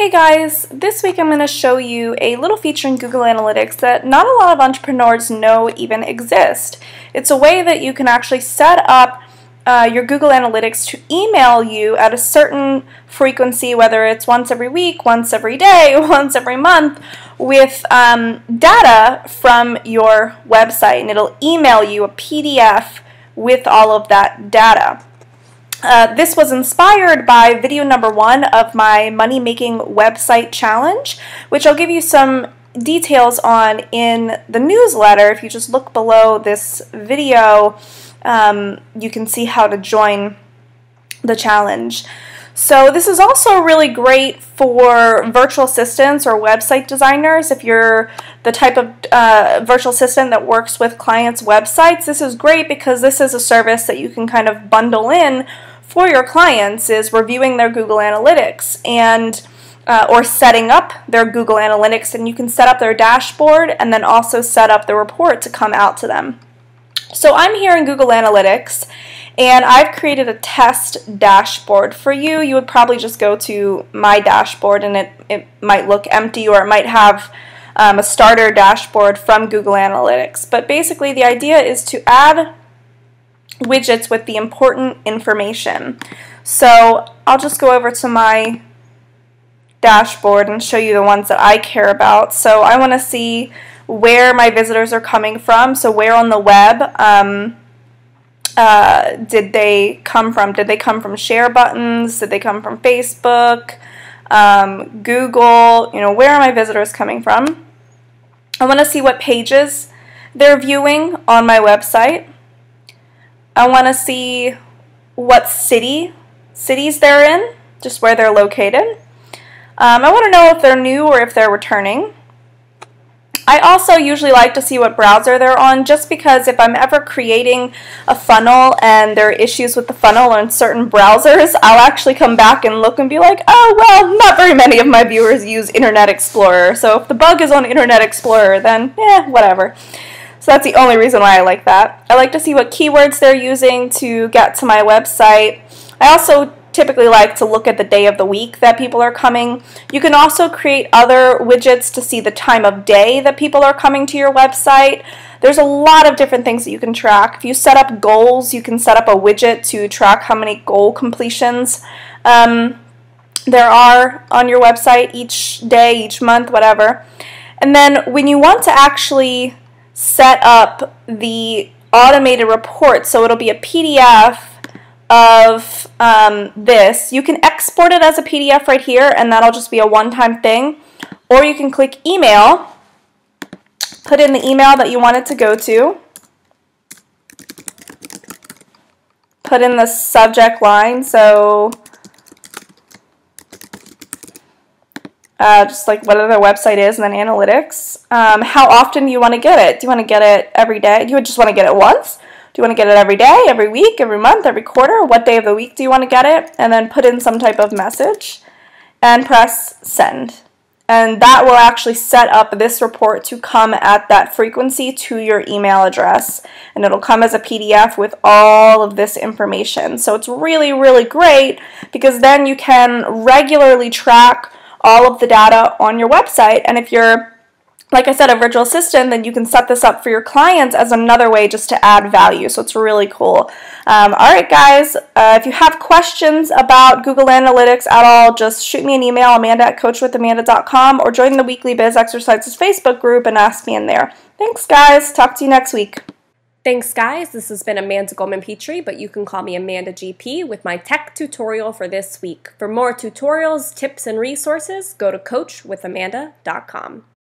Hey guys, this week I'm going to show you a little feature in Google Analytics that not a lot of entrepreneurs know even exist. It's a way that you can actually set up uh, your Google Analytics to email you at a certain frequency, whether it's once every week, once every day, once every month, with um, data from your website. And it'll email you a PDF with all of that data. Uh, this was inspired by video number one of my money making website challenge, which I'll give you some details on in the newsletter. If you just look below this video, um, you can see how to join the challenge. So this is also really great for virtual assistants or website designers. If you're the type of uh, virtual assistant that works with clients' websites, this is great because this is a service that you can kind of bundle in for your clients is reviewing their Google Analytics and uh, or setting up their Google Analytics and you can set up their dashboard and then also set up the report to come out to them. So I'm here in Google Analytics and I've created a test dashboard for you. You would probably just go to my dashboard and it, it might look empty or it might have um, a starter dashboard from Google Analytics. But basically the idea is to add widgets with the important information. So I'll just go over to my dashboard and show you the ones that I care about. So I want to see where my visitors are coming from. So where on the web um, uh, did they come from? Did they come from share buttons? Did they come from Facebook? Um, Google? You know, where are my visitors coming from? I want to see what pages they're viewing on my website. I want to see what city cities they're in, just where they're located. Um, I want to know if they're new or if they're returning. I also usually like to see what browser they're on just because if I'm ever creating a funnel and there are issues with the funnel on certain browsers, I'll actually come back and look and be like, oh, well, not very many of my viewers use Internet Explorer. So if the bug is on Internet Explorer, then eh, whatever. So that's the only reason why I like that. I like to see what keywords they're using to get to my website. I also typically like to look at the day of the week that people are coming. You can also create other widgets to see the time of day that people are coming to your website. There's a lot of different things that you can track. If you set up goals, you can set up a widget to track how many goal completions um, there are on your website each day, each month, whatever. And then when you want to actually set up the automated report. So it'll be a PDF of um, this. You can export it as a PDF right here, and that'll just be a one-time thing. Or you can click email, put in the email that you want it to go to, put in the subject line, so uh, just like whatever their website is, and then analytics. Um, how often do you want to get it? Do you want to get it every day? Do you just want to get it once? Do you want to get it every day, every week, every month, every quarter? What day of the week do you want to get it? And then put in some type of message and press send. And that will actually set up this report to come at that frequency to your email address. And it'll come as a PDF with all of this information. So it's really, really great because then you can regularly track all of the data on your website. And if you're, like I said, a virtual assistant, then you can set this up for your clients as another way just to add value. So it's really cool. Um, all right, guys, uh, if you have questions about Google Analytics at all, just shoot me an email, amanda at coachwithamanda.com, or join the Weekly Biz Exercises Facebook group and ask me in there. Thanks, guys. Talk to you next week. Thanks, guys. This has been Amanda Goldman Petrie, but you can call me Amanda GP with my tech tutorial for this week. For more tutorials, tips, and resources, go to coachwithamanda.com.